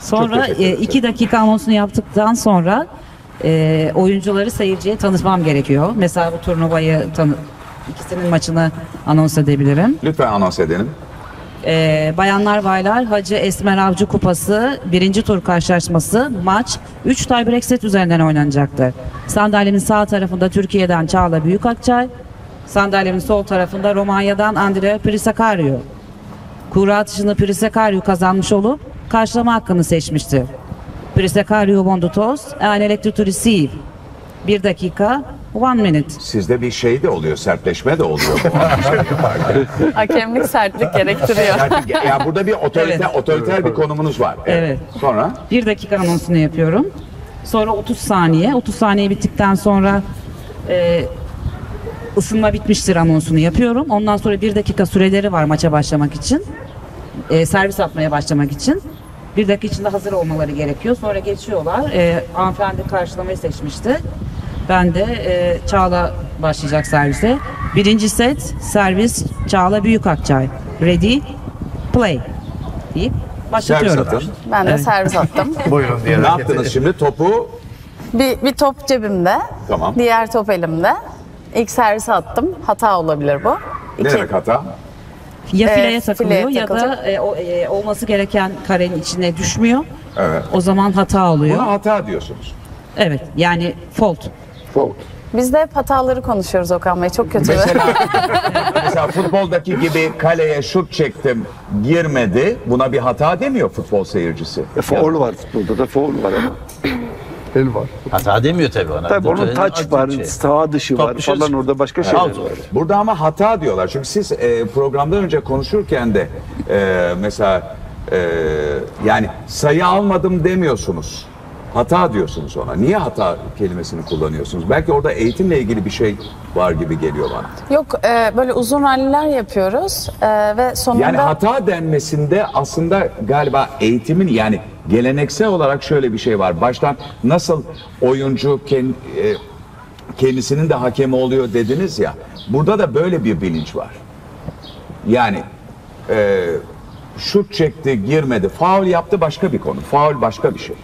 Sonra e, iki dakika anonsunu yaptıktan sonra e, oyuncuları seyirciye tanıtmam gerekiyor. Mesela bu turnuvayı tanı ikisinin maçını anons edebilirim. Lütfen anons edelim. E, Bayanlar Baylar Hacı Esmer Avcı Kupası birinci tur karşılaşması maç 3 tiebreak set üzerinden oynanacaktır. Sandalyemin sağ tarafında Türkiye'den Çağla Büyükakçay, sandalyemin sol tarafında Romanya'dan Andrea Prisakariu. Kura atışını Prisakariu kazanmış olup karşılama hakkını the toss and elected to receive. Bir dakika, one minute. Sizde bir şey de oluyor, sertleşme de oluyor. bu. Hakemlik sertlik gerektiriyor. Yani, ya burada bir otoriter, Evet. otoriter bir konumunuz var. Evet. Sonra Bir dakika anonsunu yapıyorum. Sonra 30 saniye. 30 saniye bittikten sonra e, ısınma bitmiştir anonsunu yapıyorum. Ondan sonra bir dakika süreleri var maça başlamak için. E, servis atmaya başlamak için. Bir dakika içinde hazır olmaları gerekiyor. Sonra geçiyorlar. E, hanımefendi karşılamayı seçmişti. Ben de e, Çağla başlayacak servise. Birinci set servis Çağla Büyükakçay. Ready, play deyip servis başlatıyorum. atın. Ben de servis attım. Buyurun diye Ne yaptınız şimdi? Topu Bir, bir top cebimde, Tamam. diğer top elimde. İlk servisi attım. Hata olabilir bu. ne İki, demek hata? Ya fileye takılıyor fileye ya da takılacak. e, o- e, olması gereken karenin içine düşmüyor. Evet. O zaman hata oluyor. Buna hata diyorsunuz. Evet yani fault. Fault. Biz de hep hataları konuşuyoruz Okan Bey. Çok kötü. Mesela, mesela futboldaki gibi kaleye şut çektim girmedi. Buna bir hata demiyor futbol seyircisi. E, foul var futbolda da foul var ama. El var. Hata demiyor tabii ona. Tabii onun taç var, şey. sağ dışı Top var dışarı falan çık- orada başka şeyler var. Burada ama hata diyorlar. Çünkü siz e, programdan önce konuşurken de e, mesela e, yani sayı almadım demiyorsunuz. Hata diyorsunuz ona. Niye hata kelimesini kullanıyorsunuz? Belki orada eğitimle ilgili bir şey var gibi geliyor bana. Yok e, böyle uzun ralliler yapıyoruz e, ve sonunda Yani hata denmesinde aslında galiba eğitimin yani geleneksel olarak şöyle bir şey var. Baştan nasıl oyuncu e, kendisinin de hakemi oluyor dediniz ya. Burada da böyle bir bilinç var. Yani e, şut çekti girmedi. Faul yaptı başka bir konu. Faul başka bir şey.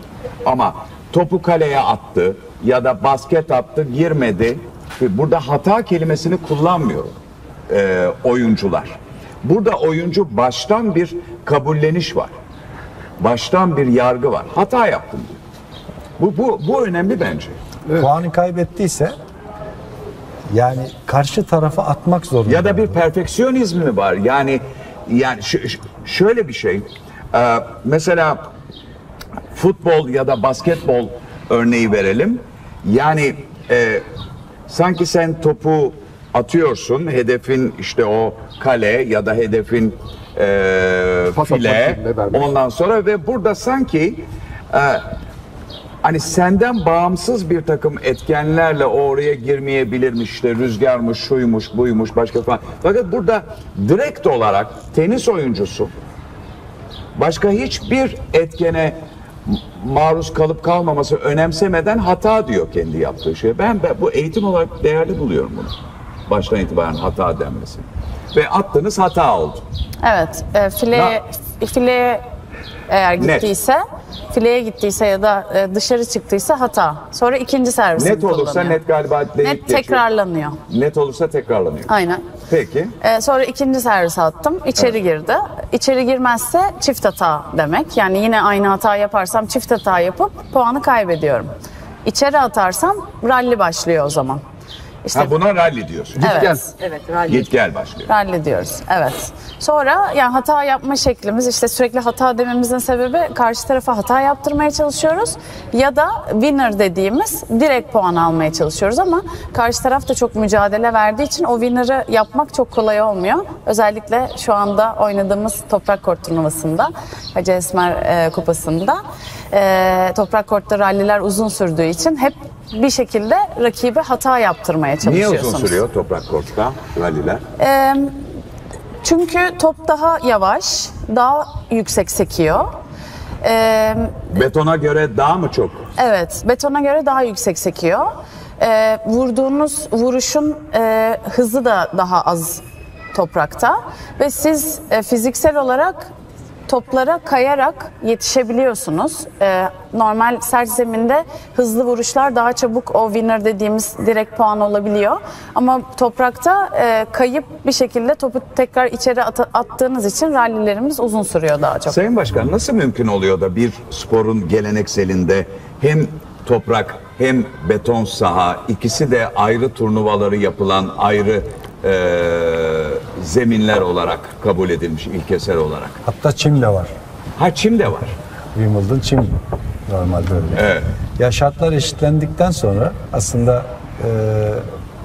Ama topu kaleye attı ya da basket attı girmedi. Burada hata kelimesini kullanmıyor e, oyuncular. Burada oyuncu baştan bir kabulleniş var. Baştan bir yargı var. Hata yaptım diyor. Bu, bu, bu önemli bence. Puanı kaybettiyse yani karşı tarafa atmak zorunda. Ya da bir perfeksiyonizm mi var? Yani yani şöyle bir şey. Ee, mesela futbol ya da basketbol örneği verelim. Yani e, sanki sen topu atıyorsun, hedefin işte o kale ya da hedefin e, file. Ondan sonra ve burada sanki e, hani senden bağımsız bir takım etkenlerle oraya girmeyebilirmiş işte rüzgarmış, şuymuş, buymuş, başka falan. Fakat burada direkt olarak tenis oyuncusu başka hiçbir etkene maruz kalıp kalmaması önemsemeden hata diyor kendi yaptığı şey. Ben, ben bu eğitim olarak değerli buluyorum bunu. Baştan itibaren hata denmesi. Ve attığınız hata oldu. evet e, fileye, fileye eğer Net. gittiyse fileye gittiyse ya da e, dışarı çıktıysa hata. Sonra ikinci servisini Net olursa kullanıyor. net galiba Net geçiyor. tekrarlanıyor. Net olursa tekrarlanıyor. Aynen. Peki. Ee, sonra ikinci servis attım. İçeri girdi. İçeri girmezse çift hata demek. Yani yine aynı hata yaparsam çift hata yapıp puanı kaybediyorum. İçeri atarsam ralli başlıyor o zaman. İşte Ha buna rally diyorsun. evet. gel. Evet, rally. Git gel başlıyor. Ralli diyoruz. Evet. Sonra yani hata yapma şeklimiz işte sürekli hata dememizin sebebi karşı tarafa hata yaptırmaya çalışıyoruz ya da winner dediğimiz direkt puan almaya çalışıyoruz ama karşı taraf da çok mücadele verdiği için o winner'ı yapmak çok kolay olmuyor. Özellikle şu anda oynadığımız Toprak Kort turnuvasında Hacı Esmer e, Kupası'nda e, Toprak Kort'ta ralliler uzun sürdüğü için hep bir şekilde rakibe hata yaptırmaya Niye çalışıyorsunuz. uzun sürüyor toprak kortta ralliler? Ee, çünkü top daha yavaş, daha yüksek sekiyor. Ee, Betona göre daha mı çok? evet, betona göre daha yüksek sekiyor. Ee, vurduğunuz vuruşun e, hızı da daha az toprakta ve siz e, fiziksel olarak toplara kayarak yetişebiliyorsunuz. Ee, normal sert zeminde hızlı vuruşlar daha çabuk o winner dediğimiz direkt puan olabiliyor. Ama toprakta e, kayıp bir şekilde topu tekrar içeri at- attığınız için rallilerimiz uzun sürüyor daha çok. Sayın Başkan nasıl mümkün oluyor da bir sporun gelenekselinde hem toprak hem beton saha ikisi de ayrı turnuvaları yapılan ayrı eee, zeminler olarak kabul edilmiş ilkesel olarak. Hatta çim de var. Ha çim de var. Wimbledon çim normalde öyle. Evet. Ya şartlar eşitlendikten sonra aslında e,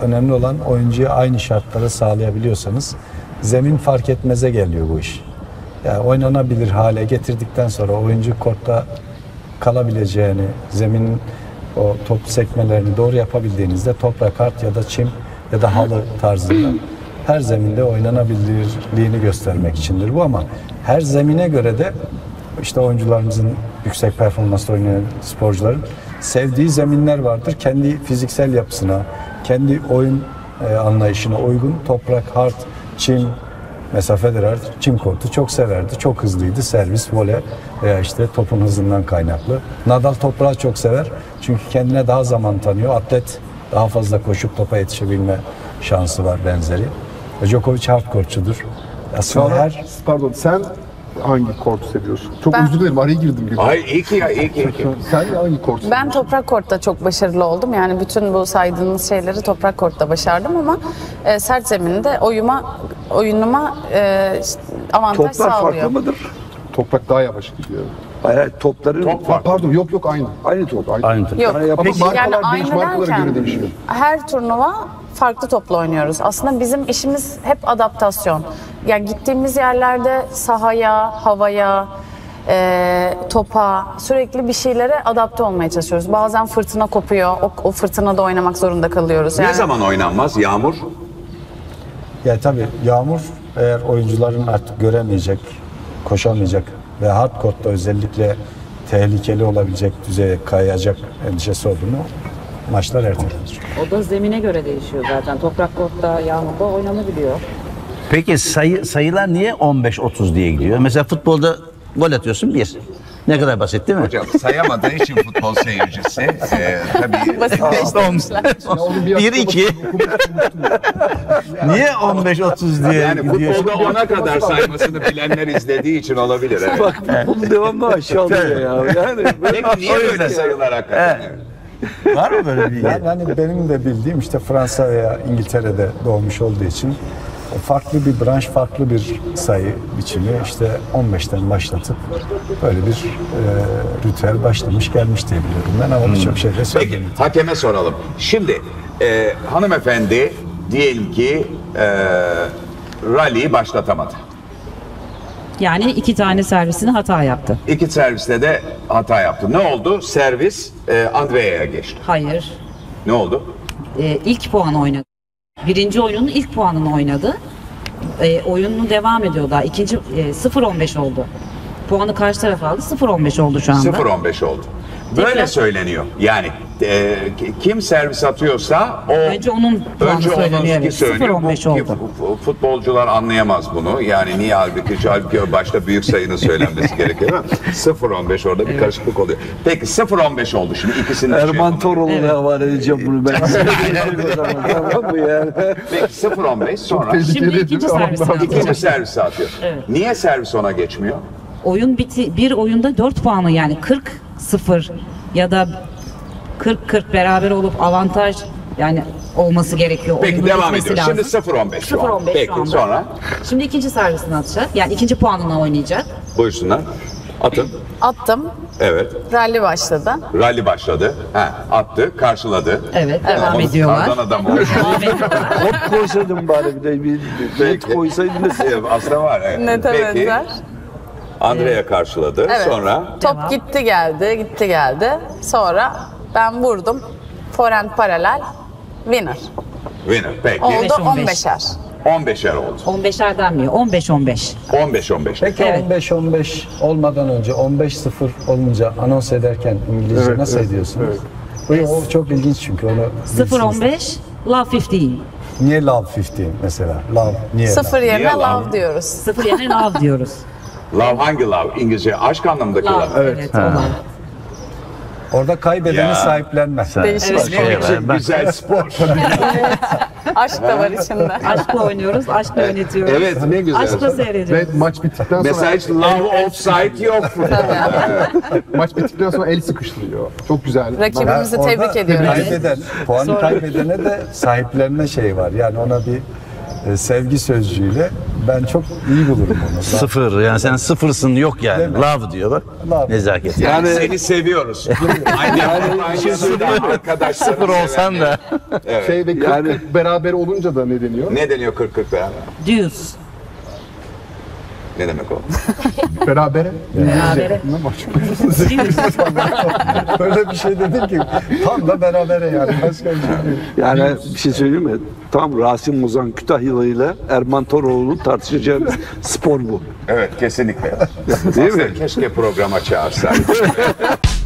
önemli olan oyuncuya aynı şartları sağlayabiliyorsanız zemin fark etmeze geliyor bu iş. Yani oynanabilir hale getirdikten sonra oyuncu kortta kalabileceğini, zeminin o top sekmelerini doğru yapabildiğinizde toprak, kart ya da çim ya da halı tarzında her zeminde oynanabilirliğini göstermek içindir bu ama her zemine göre de işte oyuncularımızın yüksek performansla oynayan sporcuların sevdiği zeminler vardır. Kendi fiziksel yapısına, kendi oyun e, anlayışına uygun toprak, hard, çim, mesela Federer çim kortu çok severdi. Çok hızlıydı. Servis, voley veya işte topun hızından kaynaklı. Nadal toprağı çok sever. Çünkü kendine daha zaman tanıyor. Atlet daha fazla koşup topa yetişebilme şansı var benzeri. Djokovic hard kortçudur. Aslında Çağla, her pardon sen hangi kortu seviyorsun? Çok Ben- özür dilerim araya girdim gibi. Ay iyi ki ya iyi ki. iyi ki. Sen hangi kortu Ben toprak kortta çok başarılı oldum. Yani bütün bu saydığınız şeyleri toprak kortta başardım ama e, sert zeminde oyuma oyunuma e, avantaj Toplar sağlıyor. farklı mıdır? Toprak daha yavaş gidiyor. Hayır, hayır topların Top Pa- Pardon yok yok aynı. aynı top. Aynı. Yok. Yani yap- Ama Peki, markalar yani aynı markalara derken göre değişiyor. her turnuva farklı topla oynuyoruz. Aslında bizim işimiz hep adaptasyon. Yani gittiğimiz yerlerde sahaya, havaya, e, topa sürekli bir şeylere adapte olmaya çalışıyoruz. Bazen fırtına kopuyor. O, o fırtınada oynamak zorunda kalıyoruz. Ne Yani zaman oynanmaz? Yağmur? Ya tabii yağmur eğer oyuncuların artık göremeyecek, koşamayacak ve hard court'ta özellikle tehlikeli olabilecek düzeye kayacak endişesi olduğunu maçlar ertelenir. O da zemine göre değişiyor zaten. Toprak kortta, yağmurda oynanabiliyor. Peki sayı, sayılar niye 15-30 diye gidiyor? Mesela futbolda gol atıyorsun bir. Ne kadar basit değil mi? Hocam sayamadığı için futbol seyircisi e, tabii basitleştirmişler. bir iki. Niye 15-30 diye yani gidiyor? futbolda ona kadar saymasını bilenler izlediği için olabilir. Evet. Bak bunu devamlı aşağılıyor ya. Yani Peki niye böyle sayılar hakikaten? Evet. Var mı böyle bir Yani hani benim de bildiğim işte Fransa veya İngiltere'de doğmuş olduğu için farklı bir branş, farklı bir sayı biçimi işte 15'ten başlatıp böyle bir e, ritüel başlamış gelmiş diye biliyorum ben ama birçok şeyde Peki söyleniyor. hakeme soralım. Şimdi e, hanımefendi diyelim ki e, rally'yi başlatamadı. Yani iki tane servisini hata yaptı. İki serviste de hata yaptı. Ne oldu? Servis e, Andrea'ya geçti. Hayır. Ne oldu? Ee, ilk puan oynadı. Birinci oyunun ilk puanını oynadı. Ee, oyununu devam ediyor daha. İkinci e, 0-15 oldu. Puanı karşı tarafa aldı. 0-15 oldu şu anda. 0-15 oldu. Böyle söyleniyor. Yani e, kim servis atıyorsa o Önce onun puanı önce söyleniyor, onunki söyleniyor. 0-15 Bu- oldu. fu- Futbolcular anlayamaz bunu. Yani niye halbuki, halbuki başta büyük sayının söylenmesi gerekiyor. ama 0-15 orada bir karışıklık oluyor. Peki 0-15 oldu şimdi ikisinin Erman Toroğlu'na havale edeceğim bunu ben. tamam mı yani? Peki 0-15 sonra Şimdi ikinci servisini ikinci atacak. servisi atıyor. Evet. Niye servis ona geçmiyor? Oyun biti bir oyunda 4 puanı yani 40-0 ya da 40-40 beraber olup avantaj yani olması gerekiyor. Peki Oyunun devam ediyor. Şimdi lazım. 0-15 şu an. 0-15 şu Peki anda. sonra Şimdi ikinci servisini atacak. Yani ikinci puanını oynayacak. buyursunlar. Atın. Attım. Evet. Rally başladı. Rally başladı. Ha, attı, karşıladı. Evet, devam Tamam, ediyorlar. Kardan adam oldu. Devam ediyorlar. Hop koysaydın bari bir de bir Peki. koysaydınız. Aslında var. Evet. Nete Peki, benzer. Andrea karşıladı. Evet. Sonra Top Devam. gitti geldi, gitti geldi. Sonra ben vurdum. Forehand paralel. Winner. winner. Peki. Oldu 15. 15'er. 15'er oldu. 15'er denmiyor. 15-15. 15-15. Peki Evet. 15-15 olmadan önce 15-0 olunca anons ederken İngilizce Evet, nasıl evet, ediyorsunuz? evet. Bu o çok ilginç çünkü onu bilirsiniz. 0-15, love 15. Niye love 15 mesela? Love niye? Sıfır love? yerine Niye lan? love diyoruz. 0 yerine love diyoruz. Love hangi love? İngilizce aşk anlamındaki love. Love, evet, olan. Orada kaybedeni Ya. sahiplenme. Değişik spor. şey var. Ben- Güzel spor. Aşk da var içinde. Aşkla oynuyoruz, aşkla yönetiyoruz. Evet ne güzel. Aşkla Ve seyrediyoruz. maç bittikten sonra Mesela hiç love offside yok. maç bittikten sonra el sıkıştırıyor. Çok güzel. Rakibimizi orada tebrik ediyoruz. Kaybeden, puanı kaybedene de sahiplenme şeyi var. Yani ona bir e, sevgi sözcüğüyle ben çok iyi bulurum onu. Sıfır yani sen sıfırsın yok yani. Love diyor bak. Love. Nezaket. Yani seni seviyoruz. Aynı aynı suyla arkadaşlar. Sıfır olsan da. Şey ve 40 beraber olunca da ne deniyor? Ne deniyor 40 40 beraber? Deuce. Ne demek o? Berabere. Berabere. Deuce. Öyle bir şey dedim ki tam da berabere yani. Başka bir şey değil. Yani bir şey söyleyeyim mi? Tam Rasim Ozan Kütahyalı ile Erman Toroğlu tartışacağımız spor bu. Evet kesinlikle. Değil mi? Aslında keşke programa çağırsaydık.